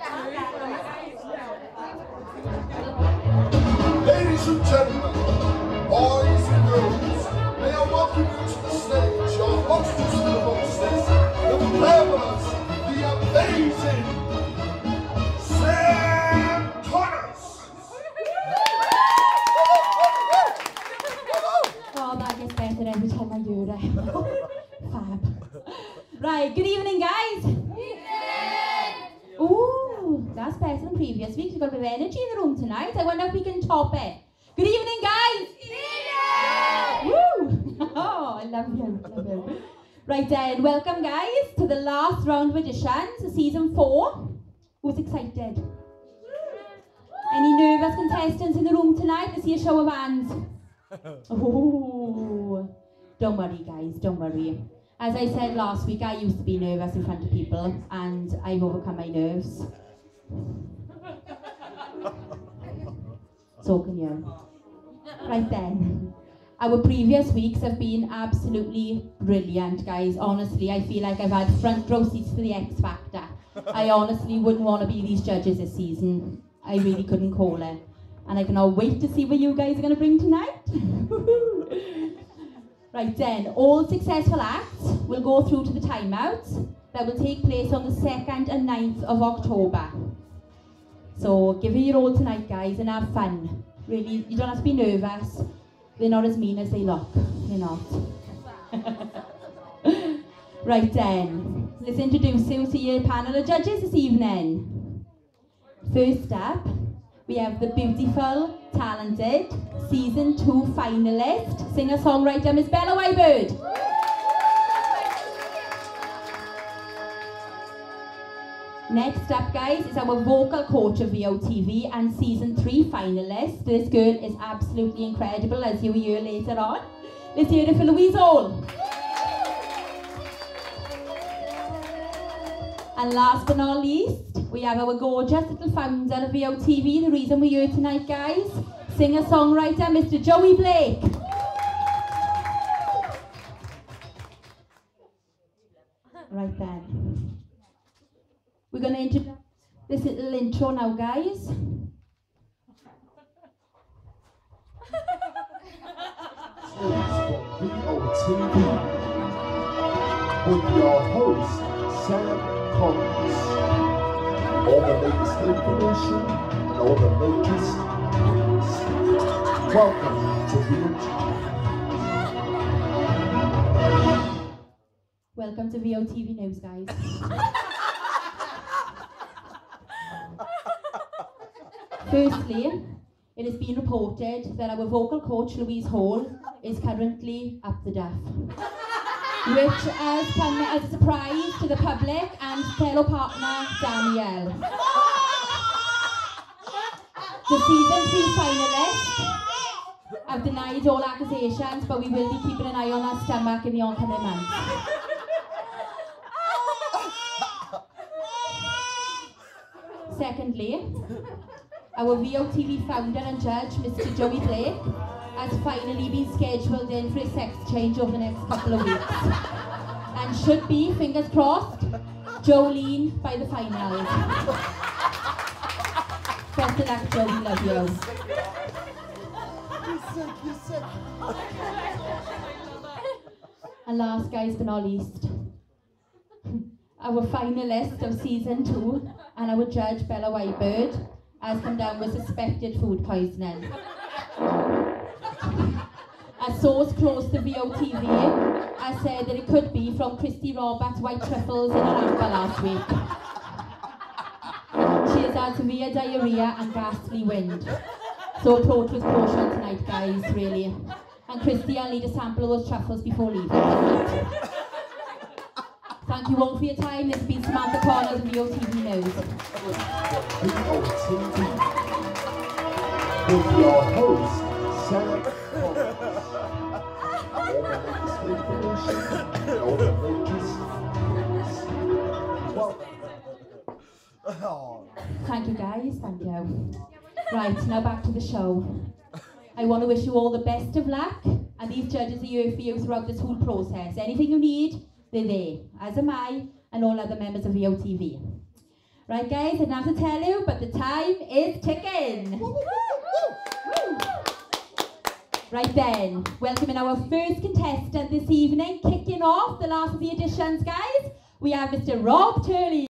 Ladies and gentlemen, boys and girls, may I welcome you to the stage, your hostess and the hostess, the marvelous, the amazing Sam Conners. Oh, that gets better every time I do it. Fab. Right, good evening, guys. Ooh, that's better than previous weeks. We've got a bit of energy in the room tonight. I wonder if we can top it. Good evening, guys. Woo! Oh, I love you. Love you. Right then, welcome, guys, to the last round of auditions, season four. Who's excited? Any nervous contestants in the room tonight? Let's see a show of hands. Oh, don't worry, guys, don't worry. As I said last week, I used to be nervous in front of people, and I've overcome my nerves. Talking you. Right then. Our previous weeks have been absolutely brilliant, guys. Honestly, I feel like I've had front row seats to the X Factor. I honestly wouldn't want to be these judges this season. I really couldn't call it. And I cannot wait to see what you guys are going to bring tonight. right then, all successful acts will go through to the timeouts that will take place on the 2nd and 9th of October. So give it your all tonight, guys, and have fun. Really, you don't have to be nervous. They're not as mean as they look. They're not. right then, let's introduce you to your panel of judges this evening. First up, we have the beautiful, talented, season two finalist, singer-songwriter Miss Bella Wybird. Next up, guys, is our vocal coach of VOTV and season three finalist. This girl is absolutely incredible, as you'll hear later on. Let's hear it for Louise Hall. And last but not least, we have our gorgeous little founder of VOTV, the reason we're here tonight, guys, singer-songwriter Mr. Joey Blake. Right then. We're going to introduce this little intro now, guys. VOTV with your host, Sam Collins. All the latest information and all the latest news. Welcome to VOTV. Welcome to VOTV News, guys. Firstly, it has been reported that our vocal coach Louise Hall is currently up the duff. which has come as a surprise to the public and fellow partner Danielle. the season three finalists have denied all accusations, but we will be keeping an eye on our stomach in the oncoming months. Secondly, our VOTV founder and judge, Mr. Joey Blake, has finally been scheduled in for a sex change over the next couple of weeks. And should be, fingers crossed, Jolene by the final. Best of luck, Joey, love you. And last, guys, but not least, our finalist of season two and our judge, Bella Wybird, has come down with suspected food poisoning. a source close to VOTV has said that it could be from Christy Roberts' white truffles in an amber last week. she has had severe diarrhea and ghastly wind. So approach with caution tonight, guys, really. And Christy, I'll need a sample of those truffles before leaving. Thank you all for your time. This has been Samantha Conners of VOTV News. With your host, Sam Collins. The latest information and all the latest news. Thank you, guys. Thank you. Right, now back to the show. I want to wish you all the best of luck, and these judges are here for you throughout this whole process. Anything you need, they're there, as am I, and all other members of VOTV. Right, guys, I have to tell you, but the time is ticking. Woo! Right then, welcoming our first contestant this evening, kicking off the last of the editions, guys. We have Mr. Rob Turley.